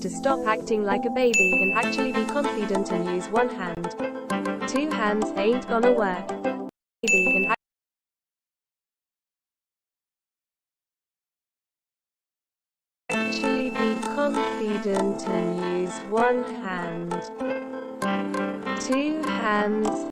to stop acting like a baby and actually be confident and use one hand. Two hands ain't gonna work. Baby and actually be confident and use one hand. Two hands